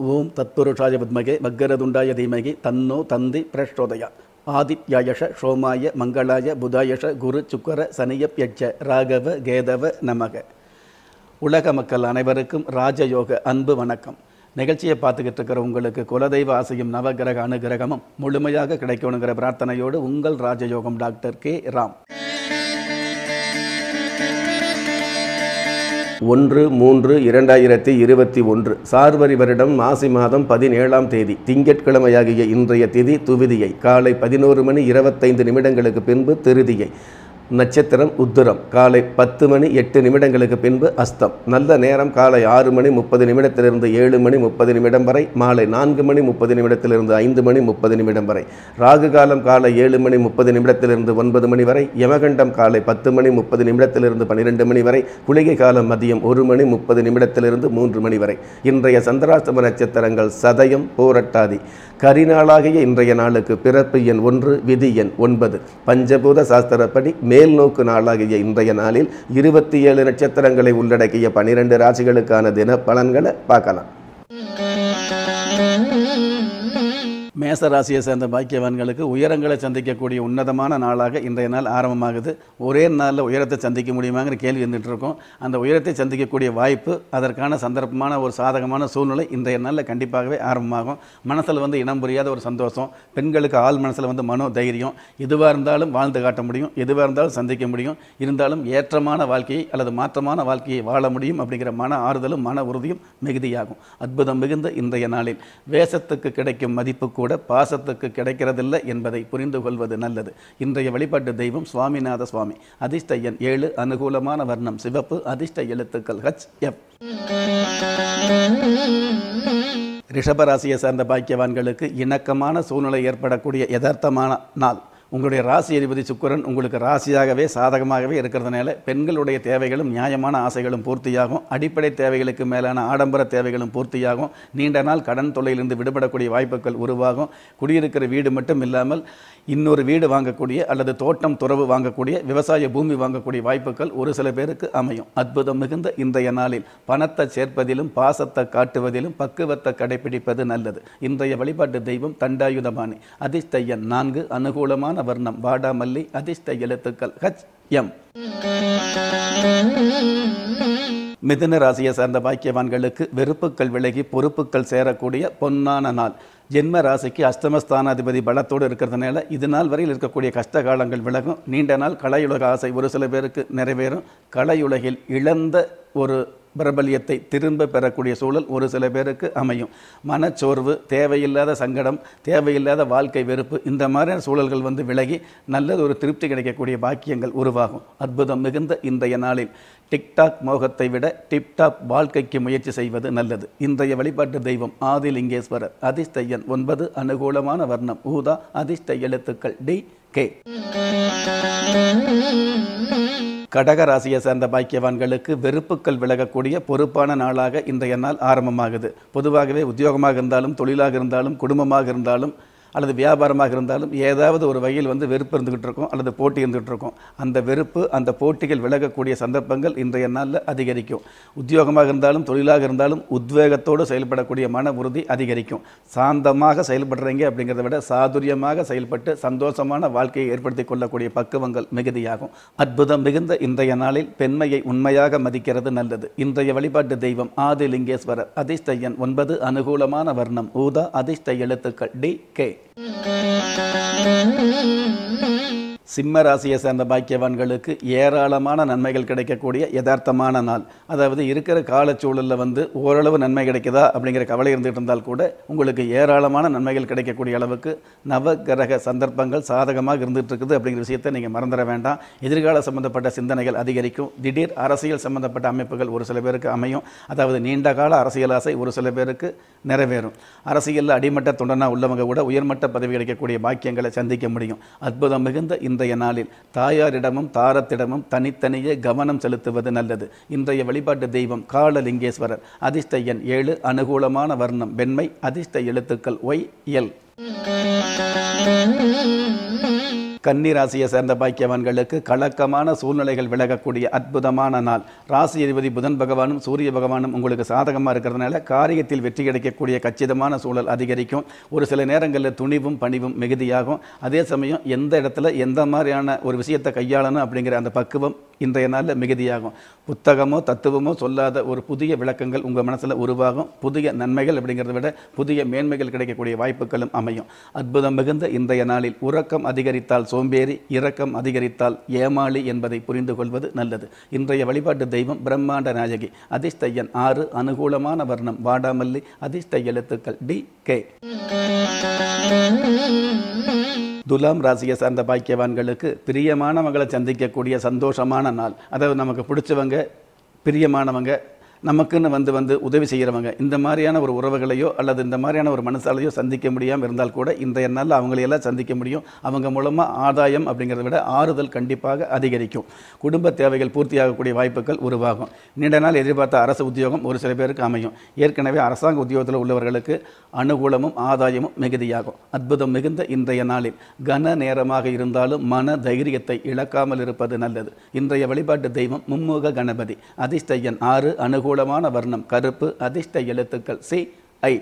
ஓம் தத்புருஷாய பத்மகே மக்கரதுண்டாய தீமகி தன்னோ தந்தி பிரஷ்டோதயா ஆதித்யாயஷ சோமாய மங்களாய புதாயஷ குரு சுக்கர சனியப்யட்ச ராகவ கேதவ நமக உலக மக்கள் அனைவருக்கும் ராஜயோக அன்பு வணக்கம். நிகழ்ச்சியை பார்த்துக்கிட்டு இருக்கிற உங்களுக்கு குலதெய்வ ஆசையும் நவகிரக அனுகிரகமும் முழுமையாக கிடைக்கணுங்கிற பிரார்த்தனையோடு உங்கள் ராஜயோகம் டாக்டர் கே. ராம். ஒன்று மூன்று இரண்டாயிரத்தி இருபத்தி ஒன்று சார்வரி வருடம் மாசி மாதம் பதினேழாம் தேதி திங்கட்கிழமையாகிய இன்றைய திதி துவிதியை காலை பதினோரு மணி இருபத்தைந்து நிமிடங்களுக்கு பின்பு திருதியை. நட்சத்திரம் உத்திரம். காலை பத்து மணி எட்டு நிமிடங்களுக்கு பின்பு அஸ்தம். நல்ல நேரம் காலை ஆறு மணி முப்பது நிமிடத்திலிருந்து ஏழு மணி முப்பது நிமிடம் வரை மாலை நான்கு மணி முப்பது நிமிடத்திலிருந்து ஐந்து மணி முப்பது நிமிடம் வரை. ராகு காலம் காலை ஏழு மணி முப்பது நிமிடத்திலிருந்து ஒன்பது மணி வரை யமகண்டம் காலை பத்து மணி முப்பது நிமிடத்திலிருந்து பன்னிரெண்டு மணி வரை குளிகை காலம் மதியம் ஒரு மணி முப்பது நிமிடத்திலிருந்து மூன்று மணி வரை. இன்றைய சந்திராஷ்டம நட்சத்திரங்கள் சதயம் போரட்டாதி. கரிநாளாகிய இன்றைய நாளுக்கு பிறப்பு எண் ஒன்று விதி எண் ஒன்பது. பஞ்சபூத சாஸ்திரப்படி மேல் நோக்கு நாளாகிய இன்றைய நாளில் இருபத்தி ஏழு நட்சத்திரங்களை உள்ளடக்கிய பனிரெண்டு ராசிகளுக்கான தின பலன்களை பார்க்கலாம். மேச ராசியை சேர்ந்த பாக்கியவான்களுக்கு உயரங்களை சந்திக்கக்கூடிய உன்னதமான நாளாக இன்றைய நாள் ஆரம்பமாகுது. ஒரே நாளில் உயரத்தை சந்திக்க முடியுமாங்கிற கேள்வி இருந்துகிட்டு இருக்கோம். அந்த உயரத்தை சந்திக்கக்கூடிய வாய்ப்பு அதற்கான சந்தர்ப்பமான ஒரு சாதகமான சூழ்நிலை இன்றைய நாளில் கண்டிப்பாகவே ஆரம்பமாகும். மனசில் வந்து இனம் புரியாத ஒரு சந்தோஷம். பெண்களுக்கு ஆள் மனசில் வந்து மனோ தைரியம் எதுவாக இருந்தாலும் வாழ்ந்து காட்ட முடியும். எதுவாக இருந்தாலும் சந்திக்க முடியும். இருந்தாலும் ஏற்றமான வாழ்க்கையை அல்லது மாற்றமான வாழ்க்கையை வாழ முடியும் அப்படிங்கிற மன ஆறுதலும் மன உறுதியும் மிகுதியாகும். அற்புதம் மிகுந்த இன்றைய நாளில். வேஷத்துக்கு கிடைக்கும் மதிப்பு கூட பாசத்துக்கு கிடைக்கிறதில்லை என்பதை புரிந்து கொள்வது நல்லது. இன்றைய வழிபாட்டு தெய்வம் சுவாமிநாத சுவாமி. அதிர்ஷ்ட எண் ஏழு அனுகூலமான வர்ணம் சிவப்பு அதிர்ஷ்ட எழுத்துக்கள் ஹச் எஃப் ரிஷபராசியை சார்ந்த பாக்கியவான்களுக்கு இணக்கமான சூழ்நிலை ஏற்படக்கூடிய யதார்த்தமான நாள். உங்களுடைய ராசி அதிபதி சுக்கரன் உங்களுக்கு ராசியாகவே சாதகமாகவே இருக்கிறதுனால பெண்களுடைய தேவைகளும் நியாயமான ஆசைகளும் பூர்த்தியாகும். அடிப்படை தேவைகளுக்கு மேலான ஆடம்பர தேவைகளும் பூர்த்தியாகும். நீண்ட நாள் கடன் தொல்லையிலிருந்து விடுபடக்கூடிய வாய்ப்புகள் உருவாகும். குடியிருக்கிற வீடு மட்டும் இல்லாமல் இன்னொரு வீடு வாங்கக்கூடிய அல்லது தோட்டம் துறவு வாங்கக்கூடிய விவசாய பூமி வாங்கக்கூடிய வாய்ப்புகள் ஒரு சில பேருக்கு அமையும். அற்புதம் மிகுந்த இன்றைய நாளில் பணத்தை சேர்ப்பதிலும் பாசத்தை காட்டுவதிலும் பக்குவத்தை கடைபிடிப்பது நல்லது. இன்றைய வழிபாட்டு தெய்வம் தண்டாயுதபாணி. அதிர்ஷ்ட நான்கு அனுகூலமான வர்ணம். வாடாமல்லி அதிர்ஷ்ட எழுத்துக்கள். H M. மிதுன ராசியை சார்ந்த பாக்கியவான்களுக்கு வெறுப்புக்கள் விலகி பொறுப்புகள் சேரக்கூடிய பொன்னான நாள். ஜென்ம ராசிக்கு அஷ்டமஸ்தானாதிபதி பலத்தோடு இருக்கிறதுனால இது நாள் வரையில் இருக்கக்கூடிய கஷ்ட காலங்கள் விலகும். நீண்ட நாள் கலையுலக ஆசை ஒரு சில பேருக்கு நிறைவேறும். கலையுலகில் இழந்த ஒரு பிரபல்யத்தை திரும்ப பெறக்கூடிய சூழல் ஒரு சில பேருக்கு அமையும். மனச்சோர்வு தேவையில்லாத சங்கடம் தேவையில்லாத வாழ்க்கை வெறுப்பு இந்த மாதிரியான சூழல்கள் வந்து விலகி நல்லது ஒரு திருப்தி கிடைக்கக்கூடிய பாக்கியங்கள் உருவாகும். அற்புதம் மிகுந்த இன்றைய நாளில் டிக்டாக் மோகத்தை விட டிப்டாப் வாழ்க்கைக்கு முயற்சி செய்வது நல்லது. இன்றைய வழிபாட்டு தெய்வம் ஆதிலிங்கேஸ்வரர் அதிர்ஷ்ட ஒன்பது அனுகூலமான வர்ணம் ஊதா அதிர்ஷ்ட எழுத்துக்கள் டி கே. கடக ராசியை சேர்ந்த பாக்கியவான்களுக்கு வெறுப்புக்கள் விலகக்கூடிய பொறுப்பான நாளாக இன்றைய நாள் ஆரம்பமாகுது. பொதுவாகவே உத்தியோகமாக இருந்தாலும் தொழிலாக இருந்தாலும் குடும்பமாக இருந்தாலும் அல்லது வியாபாரமாக இருந்தாலும் ஏதாவது ஒரு வகையில் வந்து வெறுப்பு இருந்துகிட்டு இருக்கும் அல்லது போட்டி இருந்துகிட்டு இருக்கும். அந்த வெறுப்பு அந்த போட்டிகள் விலகக்கூடிய சந்தர்ப்பங்கள் இன்றைய நாளில் அதிகரிக்கும். உத்தியோகமாக இருந்தாலும் தொழிலாக இருந்தாலும் உத்வேகத்தோடு செயல்படக்கூடிய மன உறுதி அதிகரிக்கும். சாந்தமாக செயல்படுறீங்க அப்படிங்கிறத விட சாதுரியமாக செயல்பட்டு சந்தோஷமான வாழ்க்கையை ஏற்படுத்தி கொள்ளக்கூடிய பக்குவங்கள் மிகுதியாகும். அற்புதம் மிகுந்த இன்றைய நாளில் பெண்மையை உண்மையாக மதிக்கிறது நல்லது. இன்றைய வழிபாட்டு தெய்வம் ஆதிலிங்கேஸ்வரர் அதிர்ஷ்ட எண் ஒன்பது அனுகூலமான வர்ணம் ஊதா அதிர்ஷ்ட எழுத்துக்கள் டி கே. Mm-hmm. சிம்ம ராசியை சேர்ந்த பாக்கியவான்களுக்கு ஏராளமான நன்மைகள் கிடைக்கக்கூடிய யதார்த்தமான நாள். அதாவது இருக்கிற காலச்சூழலில் வந்து ஓரளவு நன்மை கிடைக்குதா அப்படிங்கிற கவலை இருந்துகிட்டு இருந்தால் கூட உங்களுக்கு ஏராளமான நன்மைகள் கிடைக்கக்கூடிய அளவுக்கு நவகிரக சந்தர்ப்பங்கள் சாதகமாக இருந்துகிட்டு இருக்குது அப்படிங்கிற விஷயத்தை நீங்கள் மறந்துட வேண்டாம். எதிர்கால சம்பந்தப்பட்ட சிந்தனைகள் அதிகரிக்கும். திடீர் அரசியல் சம்பந்தப்பட்ட அமைப்புகள் ஒரு சில பேருக்கு அமையும். அதாவது நீண்ட கால அரசியல் ஆசை ஒரு சில பேருக்கு நிறைவேறும். அரசியலில் அடிமட்ட தொண்டனா உள்ளவங்க கூட உயர்மட்ட பதவி கிடைக்கக்கூடிய பாக்கியங்களை சந்திக்க முடியும். அற்புதம் மிகுந்த இந்த இன்றைய நாளில் தாயாரிடமும் தாரத்திடமும் தனித்தனியே கவனம் செலுத்துவது நல்லது. இன்றைய வழிபாட்டு தெய்வம் காலலிங்கேஸ்வரர். அதிர்ஷ்ட எண் ஏழு அனுகூலமான வர்ணம் வெண்மை அதிர்ஷ்ட எழுத்துக்கள் ஒய் எல். கன்னி ராசியை சேர்ந்த பாக்கியவான்களுக்கு கலக்கமான சூழ்நிலைகள் விலகக்கூடிய அற்புதமான நாள். ராசி அதிபதி புதன் பகவானும் சூரிய பகவானும் உங்களுக்கு சாதகமாக இருக்கிறதுனால காரியத்தில் வெற்றி கிடைக்கக்கூடிய கச்சிதமான சூழல் அதிகரிக்கும். ஒரு சில நேரங்களில் துணிவும் பணிவும் மிகுதியாகும். அதே சமயம் எந்த இடத்துல எந்த மாதிரியான ஒரு விஷயத்தை கையாளணும் அப்படிங்கிற அந்த பக்குவம் இன்றைய நாளில் மிகுதியாகும். புத்தகமோ தத்துவமோ சொல்லாத ஒரு புதிய விளக்கங்கள் உங்கள் மனசில் உருவாகும். புதிய நன்மைகள் அப்படிங்கிறத விட புதிய மேன்மைகள் கிடைக்கக்கூடிய வாய்ப்புகளும் அமையும். அற்புதம் மிகுந்த இன்றைய நாளில் உறக்கம் அதிகரித்தால் சோம்பேறி இரக்கம் அதிகரித்தால் ஏமாளி என்பதை புரிந்து கொள்வது நல்லது. இன்றைய வழிபாட்டு தெய்வம் பிரம்மாண்ட நாயகி அதிஷ்டையன் ஆறு அனுகூலமான வர்ணம் வாடாமல்லி அதிர்ஷ்ட எழுத்துக்கள் டி கே. துலாம் ராசியை சார்ந்த பாக்கியவான்களுக்கு பிரியமானவங்களை சந்திக்கக்கூடிய சந்தோஷமான நாள். அதாவது நமக்கு பிடிச்சவங்க பிரியமானவங்க நமக்குன்னு வந்து வந்து உதவி செய்கிறவங்க இந்த மாதிரியான ஒரு உறவுகளையோ அல்லது இந்த மாதிரியான ஒரு மனசாலையோ சந்திக்க முடியாமல் இருந்தால் கூட இன்றைய நாளில் அவங்களையெல்லாம் சந்திக்க முடியும். அவங்க மூலமாக ஆதாயம் அப்படிங்கிறத விட ஆறுதல் கண்டிப்பாக அதிகரிக்கும். குடும்ப தேவைகள் பூர்த்தியாகக்கூடிய வாய்ப்புகள் உருவாகும். நீண்ட நாள் எதிர்பார்த்த அரசு உத்தியோகம் ஒரு சில பேருக்கு அமையும். ஏற்கனவே அரசாங்க உத்தியோகத்தில் உள்ளவர்களுக்கு அனுகூலமும் ஆதாயமும் மிகுதியாகும். அற்புதம் மிகுந்த இன்றைய நாளில் கன நேரமாக இருந்தாலும் மன தைரியத்தை இழக்காமல் இருப்பது நல்லது. இன்றைய வழிபாட்டு தெய்வம் மும்முக கணபதி. அதிர்ஷ்டையன் ஆறு அனுகூல அனுகூலமான வர்ணம் கருப்பு அதிர்ஷ்ட எழுத்துக்கள் சி ஐ.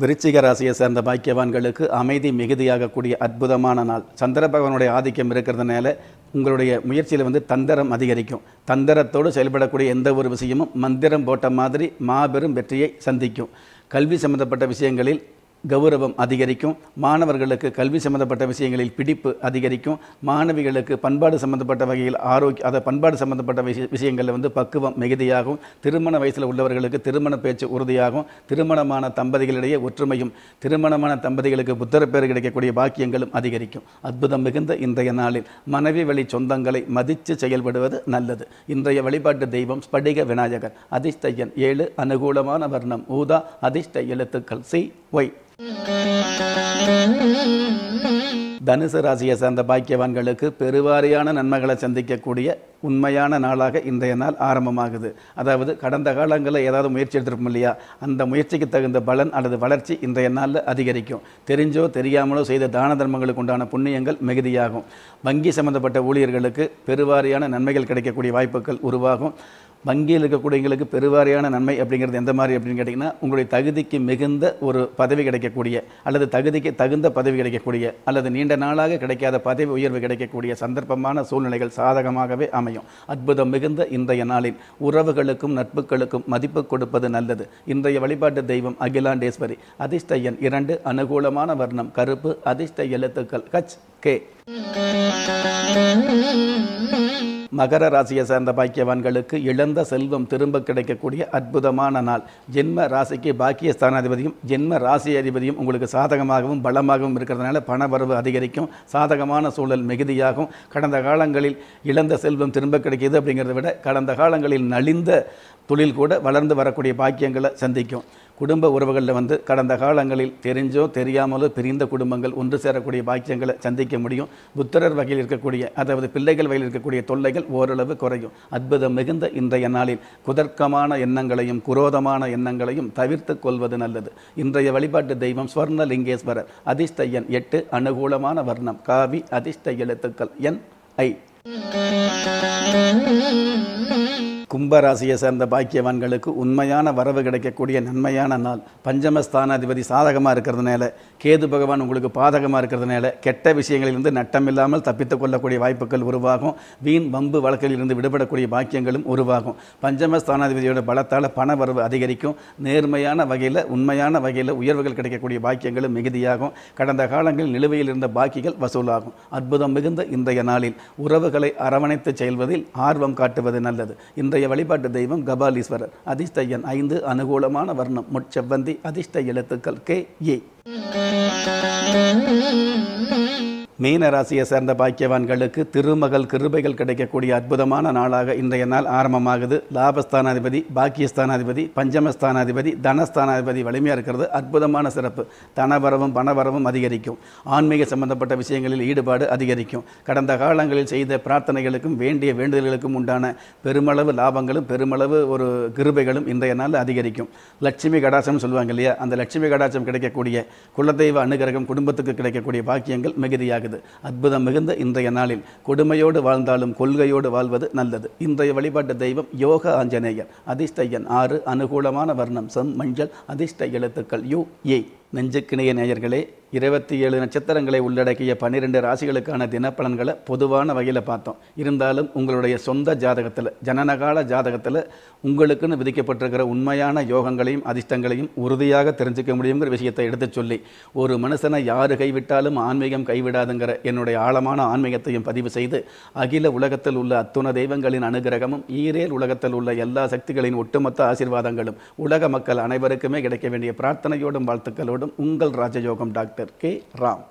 விருச்சிக ராசியை சேர்ந்த பாக்கியவான்களுக்கு அமைதி மிகுதியாகக்கூடிய அற்புதமான நாள். சந்திர பகவானுடைய ஆதிக்கம் இருக்கிறதுனால உங்களுடைய முயற்சியில் வந்து தந்திரம் அதிகரிக்கும். தந்திரத்தோடு செயல்படக்கூடிய எந்த ஒரு விஷயமும் மந்திரம் போட்ட மாதிரி மாபெரும் வெற்றியை சந்திக்கும். கல்வி சம்பந்தப்பட்ட விஷயங்களில் கௌரவம் அதிகரிக்கும். மாணவர்களுக்கு கல்வி சம்பந்தப்பட்ட விஷயங்களில் பிடிப்பு அதிகரிக்கும். மாணவிகளுக்கு பண்பாடு சம்பந்தப்பட்ட வகையில் ஆரோக்கிய அதை பண்பாடு சம்பந்தப்பட்ட விஷய விஷயங்களில் வந்து பக்குவம் மிகுதியாகும். திருமண வயசில் உள்ளவர்களுக்கு திருமண பேச்சு உறுதியாகும். திருமணமான தம்பதிகளிடையே ஒற்றுமையும் திருமணமான தம்பதிகளுக்கு புத்தர பேர் கிடைக்கக்கூடிய பாக்கியங்களும் அதிகரிக்கும். அற்புதம் மிகுந்த இன்றைய நாளில் மனைவி வழி சொந்தங்களை மதித்து செயல்படுவது நல்லது. இன்றைய வழிபாட்டு தெய்வம் ஸ்படிக விநாயகர். அதிர்ஷ்டையன் ஏழு அனுகூலமான வர்ணம். ஊதா அதிர்ஷ்ட எழுத்துக்கள். சி ஒய் தனுசு ராசியை சார்ந்த பாக்கியவான்களுக்கு பெருவாரியான நன்மைகளை சந்திக்கக்கூடிய உண்மையான நாளாக இன்றைய நாள் ஆரம்பமாகுது. அதாவது கடந்த காலங்களில் ஏதாவது முயற்சி எடுத்திருப்போம் இல்லையா? அந்த முயற்சிக்கு தகுந்த பலன் அல்லது வளர்ச்சி இன்றைய நாளில் அதிகரிக்கும். தெரிஞ்சோ தெரியாமலோ செய்த தான தர்மங்களுக்கு உண்டான புண்ணியங்கள் மிகுதியாகும். வங்கி சம்பந்தப்பட்ட ஊழியர்களுக்கு பெருவாரியான நன்மைகள் கிடைக்கக்கூடிய வாய்ப்புகள் உருவாகும். வங்கியில் இருக்கக்கூடியவங்களுக்கு பெருவாரியான நன்மை அப்படிங்கிறது எந்த மாதிரி அப்படின்னு கேட்டிங்கன்னா உங்களுடைய தகுதிக்கு மிகுந்த ஒரு பதவி கிடைக்கக்கூடிய அல்லது தகுதிக்கு தகுந்த பதவி கிடைக்கக்கூடிய அல்லது நீண்ட நாளாக கிடைக்காத பதவி உயர்வு கிடைக்கக்கூடிய சந்தர்ப்பமான சூழ்நிலைகள் சாதகமாகவே அமையும். அற்புதம் மிகுந்த இன்றைய நாளில் உறவுகளுக்கும் நட்புகளுக்கும் மதிப்பு கொடுப்பது நல்லது. இன்றைய வழிபாட்டு தெய்வம் அகிலாண்டேஸ்வரி. அதிர்ஷ்ட எண் இரண்டு அனுகூலமான வர்ணம் கருப்பு அதிர்ஷ்ட எழுத்துக்கள் கச் கே. மகர ராசியை சேர்ந்த பாக்கியவான்களுக்கு இழந்த செல்வம் திரும்ப கிடைக்கக்கூடிய அற்புதமான நாள். ஜென்ம ராசிக்கு பாக்கிய ஸ்தானாதிபதியும் ஜென்ம ராசி அதிபதியும் உங்களுக்கு சாதகமாகவும் பலமாகவும் இருக்கிறதுனால பணவரவு அதிகரிக்கும். சாதகமான சூழல் மிகுதியாகும். கடந்த காலங்களில் இழந்த செல்வம் திரும்ப கிடைக்கிது அப்படிங்கிறத விட கடந்த காலங்களில் நலிந்த தொழில் கூட வளர்ந்து வரக்கூடிய பாக்கியங்களை சந்திக்கும். குடும்ப உறவுகளில் வந்து கடந்த காலங்களில் தெரிஞ்சோ தெரியாமலோ பிரிந்த குடும்பங்கள் ஒன்று சேரக்கூடிய பாக்கியங்களை சந்திக்க முடியும். புத்திரர் வகையில் இருக்கக்கூடிய அதாவது பிள்ளைகள் வகையில் இருக்கக்கூடிய தொல்லைகள் ஓரளவு குறையும். அற்புதம் மிகுந்த இன்றைய நாளில் குதர்க்கமான எண்ணங்களையும் குரோதமான எண்ணங்களையும் தவிர்த்து கொள்வது நல்லது. இன்றைய வழிபாட்டு தெய்வம் ஸ்வர்ண லிங்கேஸ்வரர் அதிர்ஷ்ட எண் எட்டு அனுகூலமான வர்ணம். காவி அதிர்ஷ்ட எழுத்துக்கள் என் ஐ. கும்பராசியை சேர்ந்த பாக்கியவான்களுக்கு உண்மையான வரவு கிடைக்கக்கூடிய நன்மையான நாள். பஞ்சமஸ்தானாதிபதி சாதகமாக இருக்கிறதுனால கேது பகவான் உங்களுக்கு பாதகமாக இருக்கிறதுனால கெட்ட விஷயங்களிலிருந்து நட்டமில்லாமல் தப்பித்துக் கொள்ளக்கூடிய வாய்ப்புகள் உருவாகும். வீண் வம்பு வழக்கிலிருந்து விடுபடக்கூடிய பாக்கியங்களும் உருவாகும். பஞ்சமஸ்தானாதிபதியோட பலத்தால் பண வரவு அதிகரிக்கும். நேர்மையான வகையில் உண்மையான வகையில் உயர்வுகள் கிடைக்கக்கூடிய பாக்கியங்களும் மிகுதியாகும். கடந்த காலங்களில் நிலுவையில் இருந்த பாக்கிகள் வசூலாகும். அற்புதம் மிகுந்த இன்றைய நாளில் உறவுகளை அரவணைத்து செயல்வதில் ஆர்வம் காட்டுவது நல்லது. இன்றைய வழிபாட்டு தெய்வம் கபாலீஸ்வரர். அதிர்ஷ்ட ஐந்து அனுகூலமான வர்ணம். முட்செவ்வந்தி அதிர்ஷ்ட எழுத்துக்கள் கே ஏ. மீன ராசியை சேர்ந்த பாக்கியவான்களுக்கு திருமகள் கிருபைகள் கிடைக்கக்கூடிய அற்புதமான நாளாக இன்றைய நாள் ஆரம்பமாகுது. லாபஸ்தானாதிபதி பாக்கியஸ்தானாதிபதி பஞ்சமஸ்தானாதிபதி தனஸ்தானாதிபதி வலிமையாக இருக்கிறது. அற்புதமான சிறப்பு. தனவரவும் பணவரவும் அதிகரிக்கும். ஆன்மீக சம்பந்தப்பட்ட விஷயங்களில் ஈடுபாடு அதிகரிக்கும். கடந்த காலங்களில் செய்த பிரார்த்தனைகளுக்கும் வேண்டிய வேண்டுதல்களுக்கும் உண்டான பெருமளவு லாபங்களும் பெருமளவு ஒரு கிருபைகளும் இன்றைய நாள் அதிகரிக்கும். லட்சுமி கடாசம் சொல்லுவாங்க இல்லையா? அந்த லட்சுமி கடாசம் கிடைக்கக்கூடிய குலதெய்வ அனுகிரகம் குடும்பத்துக்கு கிடைக்கக்கூடிய பாக்கியங்கள் மிகுதியாகுது. அற்புதம் மிகுந்த இன்றைய நாளில் கொடுமையோடு வாழ்ந்தாலும் கொள்கையோடு வாழ்வது நல்லது. இன்றைய வழிபாட்டு தெய்வம் யோக ஆஞ்சநேயர் அதிர்ஷ்ட எண் ஆறு அனுகூலமான வர்ணம் செம் மஞ்சள் அதிர்ஷ்ட எழுத்துக்கள் யு ஏ. நெஞ்சுக்கிணைய நேயர்களே இருபத்தி ஏழு நட்சத்திரங்களை உள்ளடக்கிய பன்னிரெண்டு ராசிகளுக்கான தினப்பலன்களை பொதுவான வகையில் பார்த்தோம். இருந்தாலும் உங்களுடைய சொந்த ஜாதகத்தில் ஜனனகால ஜாதகத்தில் உங்களுக்குன்னு விதிக்கப்பட்டிருக்கிற உண்மையான யோகங்களையும் அதிர்ஷ்டங்களையும் உறுதியாக தெரிஞ்சுக்க முடியுங்கிற விஷயத்தை எடுத்துச் சொல்லி ஒரு மனுஷனை யார் கைவிட்டாலும் ஆன்மீகம் கைவிடாதுங்கிற என்னுடைய ஆழமான ஆன்மீகத்தையும் பதிவு செய்து அகில உலகத்தில் உள்ள அத்துண தெய்வங்களின் அனுகிரகமும் ஈரேல் உலகத்தில் உள்ள எல்லா சக்திகளின் ஒட்டுமொத்த ஆசீர்வாதங்களும் உலக மக்கள் அனைவருக்குமே கிடைக்க வேண்டிய பிரார்த்தனையோடும் வாழ்த்துக்களோடும் உங்கள் ராஜயோகம் டாக்டர் கே ராம்.